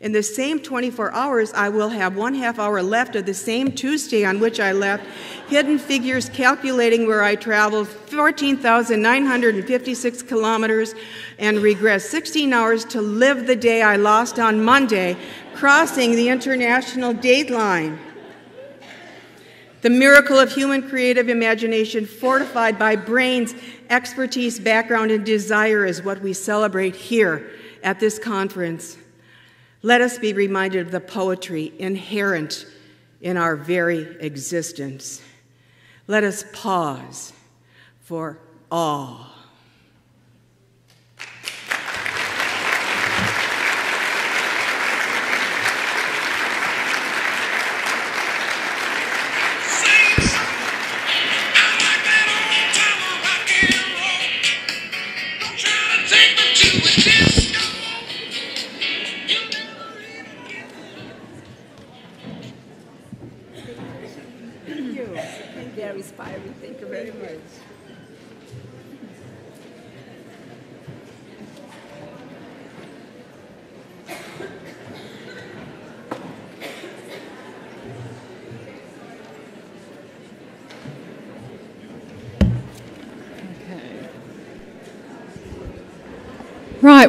in the same 24 hours, I will have one half hour left of the same Tuesday on which I left. Hidden figures calculating where I traveled 14,956 kilometers and regress 16 hours to live the day I lost on Monday, crossing the international date line. The miracle of human creative imagination, fortified by brains, expertise, background, and desire, is what we celebrate here at this conference. Let us be reminded of the poetry inherent in our very existence. Let us pause for awe.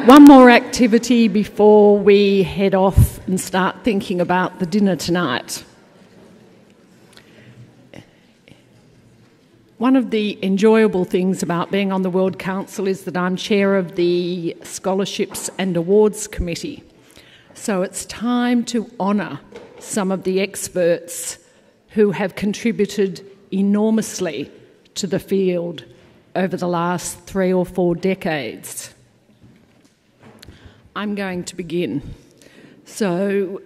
One more activity before we head off and start thinking about the dinner tonight. One of the enjoyable things about being on the World Council is that I'm chair of the Scholarships and Awards Committee. So it's time to honour some of the experts who have contributed enormously to the field over the last three or four decades. I'm going to begin. So,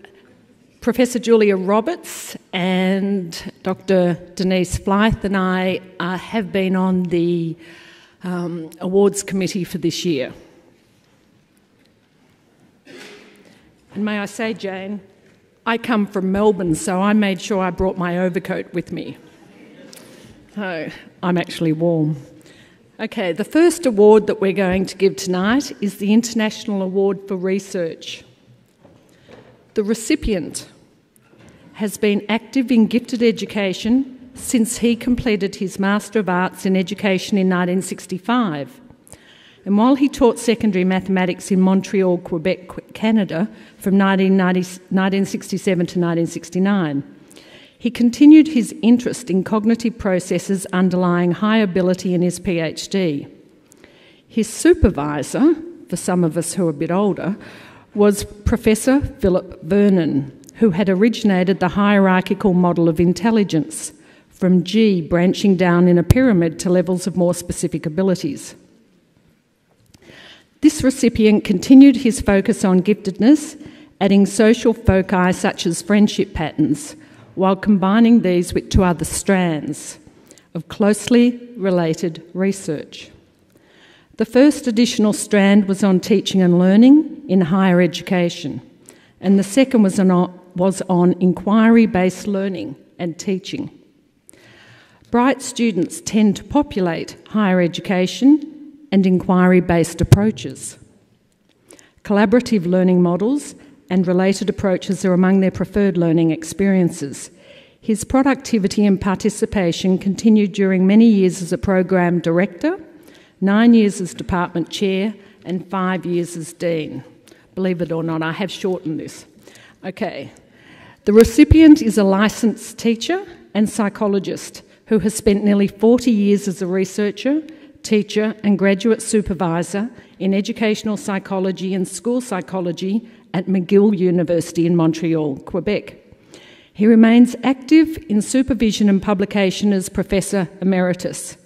Professor Julia Roberts and Dr. Denise Blythe and I uh, have been on the um, awards committee for this year. And may I say, Jane, I come from Melbourne, so I made sure I brought my overcoat with me. So I'm actually warm. Okay, the first award that we're going to give tonight is the International Award for Research. The recipient has been active in gifted education since he completed his Master of Arts in Education in 1965. And while he taught secondary mathematics in Montreal, Quebec, Canada from 1967 to 1969, he continued his interest in cognitive processes underlying high ability in his PhD. His supervisor, for some of us who are a bit older, was Professor Philip Vernon, who had originated the hierarchical model of intelligence, from G branching down in a pyramid to levels of more specific abilities. This recipient continued his focus on giftedness, adding social foci such as friendship patterns, while combining these with two other strands of closely related research. The first additional strand was on teaching and learning in higher education, and the second was on, was on inquiry based learning and teaching. Bright students tend to populate higher education and inquiry based approaches. Collaborative learning models and related approaches are among their preferred learning experiences. His productivity and participation continued during many years as a program director, nine years as department chair, and five years as dean. Believe it or not, I have shortened this. Okay. The recipient is a licensed teacher and psychologist who has spent nearly 40 years as a researcher, teacher, and graduate supervisor in educational psychology and school psychology at McGill University in Montreal, Quebec. He remains active in supervision and publication as Professor Emeritus.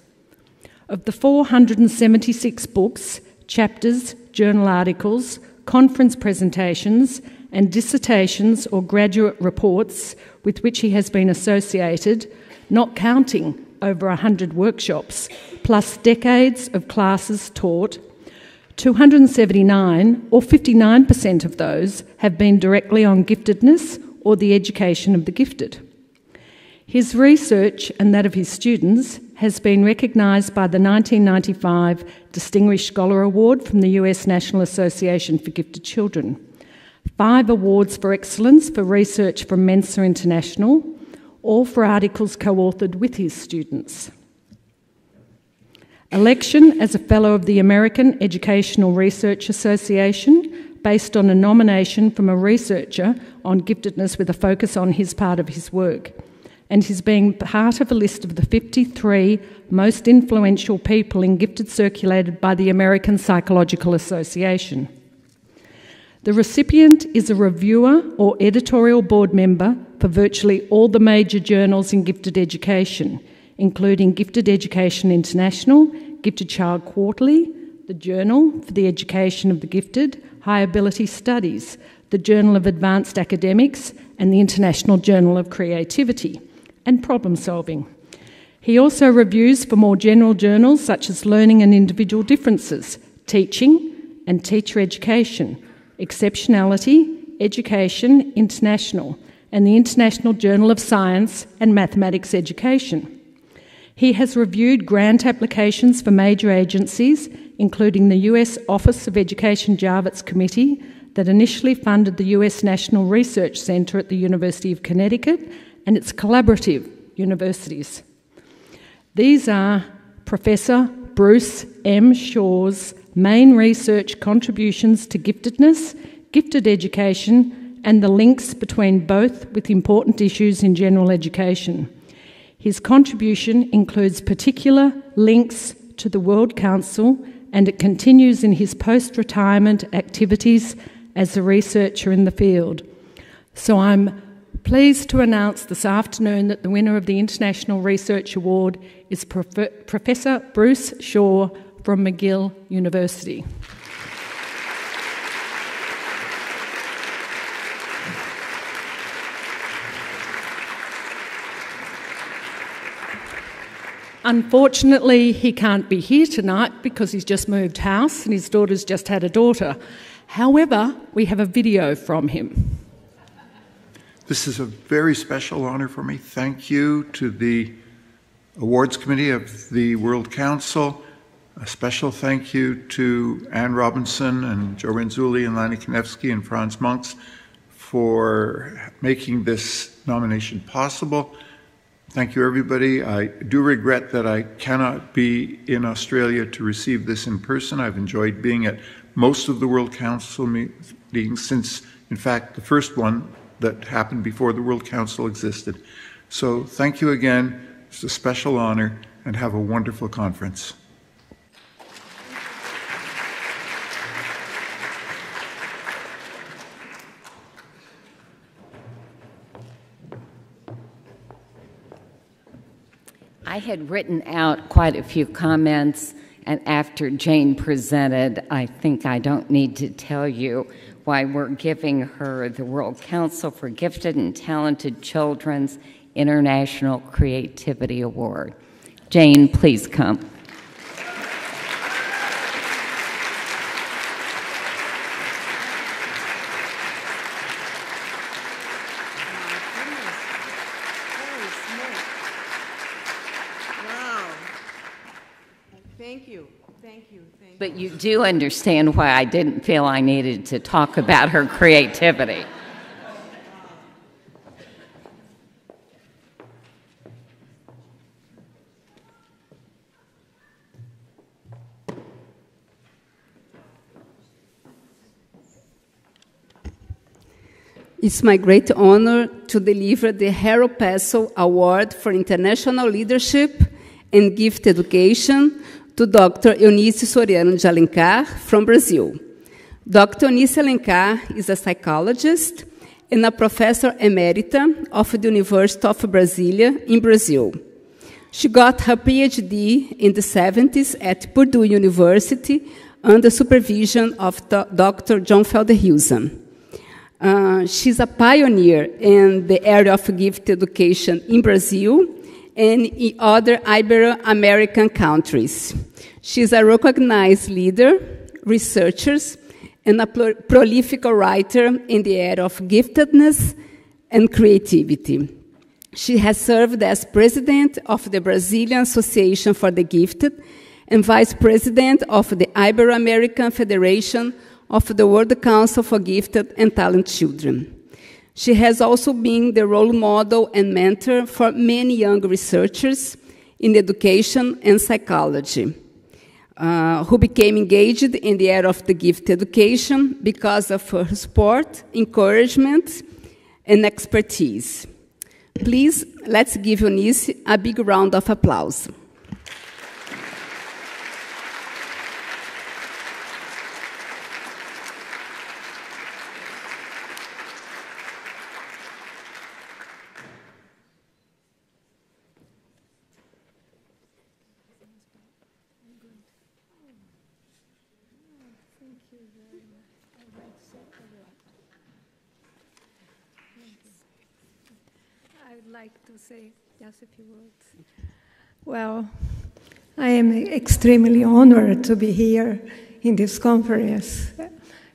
Of the 476 books, chapters, journal articles, conference presentations, and dissertations or graduate reports with which he has been associated, not counting over 100 workshops, plus decades of classes taught, 279, or 59% of those, have been directly on giftedness or the education of the gifted. His research and that of his students has been recognised by the 1995 Distinguished Scholar Award from the US National Association for Gifted Children, five awards for excellence for research from Mensa International, all for articles co authored with his students. Election as a Fellow of the American Educational Research Association, based on a nomination from a researcher on giftedness with a focus on his part of his work, and his being part of a list of the 53 most influential people in gifted circulated by the American Psychological Association. The recipient is a reviewer or editorial board member for virtually all the major journals in gifted education, including Gifted Education International, Gifted Child Quarterly, the Journal for the Education of the Gifted, High Ability Studies, the Journal of Advanced Academics, and the International Journal of Creativity and Problem Solving. He also reviews for more general journals such as Learning and Individual Differences, Teaching and Teacher Education, Exceptionality, Education International, and the International Journal of Science and Mathematics Education. He has reviewed grant applications for major agencies, including the US Office of Education Javits Committee that initially funded the US National Research Centre at the University of Connecticut and its collaborative universities. These are Professor Bruce M. Shore's main research contributions to giftedness, gifted education, and the links between both with important issues in general education. His contribution includes particular links to the World Council and it continues in his post retirement activities as a researcher in the field. So I'm pleased to announce this afternoon that the winner of the International Research Award is Prof- Professor Bruce Shore from McGill University. Unfortunately, he can't be here tonight because he's just moved house and his daughter's just had a daughter. However, we have a video from him. This is a very special honor for me. Thank you to the Awards Committee of the World Council. A special thank you to Anne Robinson and Joe Renzulli and Lannie Kanevsky and Franz Monks for making this nomination possible. Thank you, everybody. I do regret that I cannot be in Australia to receive this in person. I've enjoyed being at most of the World Council meetings since, in fact, the first one that happened before the World Council existed. So thank you again. It's a special honor, and have a wonderful conference. I had written out quite a few comments, and after Jane presented, I think I don't need to tell you why we're giving her the World Council for Gifted and Talented Children's International Creativity Award. Jane, please come. Wow. Thank you. Thank you. Thank you. But you do understand why I didn't feel I needed to talk about her creativity. It's my great honor to deliver the Harry Passow Award for International Leadership and Gift Education to Dr. Eunice Soriano de Alencar from Brazil. Dr. Eunice Alencar is a psychologist and a professor emerita of the University of Brasilia in Brazil. She got her PhD in the 70s at Purdue University under supervision of Dr. John Feldhusen. Uh, she's a pioneer in the area of gift education in Brazil and in other Ibero-American countries. She's a recognized leader, researcher, and a pro- prolific writer in the area of giftedness and creativity. She has served as president of the Brazilian Association for the Gifted and vice president of the Ibero American Federation of the World Council for Gifted and Talented Children. She has also been the role model and mentor for many young researchers in education and psychology. uh, who became engaged in the area of the gift education because of her support, encouragement, and expertise. Please, let's give Eunice a big round of applause. I would like to just a few words. Well, I am extremely honored to be here in this conference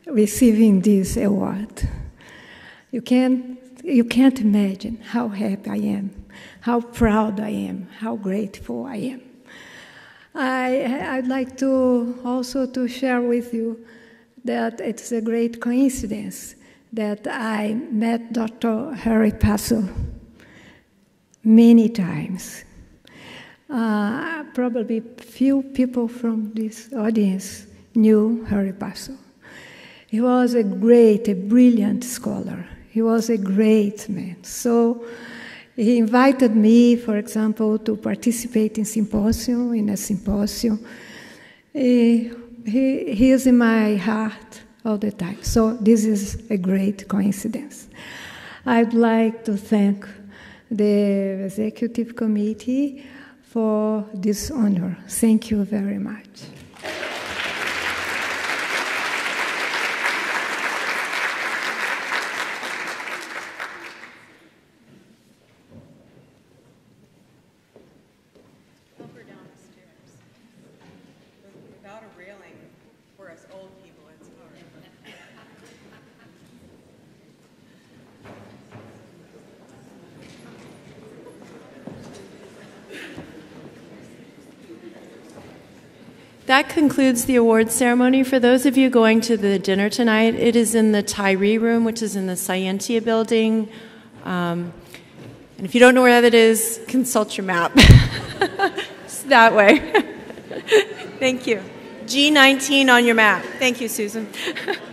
receiving this award. You, can, you can't imagine how happy I am, how proud I am, how grateful I am. I, I'd like to also to share with you that it's a great coincidence that I met Dr. Harry Passow many times. Uh, probably few people from this audience knew Harry Passow. He was a great, a brilliant scholar. He was a great man. So he invited me, for example, to participate in symposium, in a symposium. He, he, he is in my heart all the time. So this is a great coincidence. I'd like to thank the executive committee for this honor. Thank you very much. Without a railing for us old people, it's hard. That concludes the awards ceremony. For those of you going to the dinner tonight, it is in the Tyree Room, which is in the Scientia building. Um, and if you don't know where that is, consult your map. it's that way. Thank you. G19 on your map. Thank you, Susan.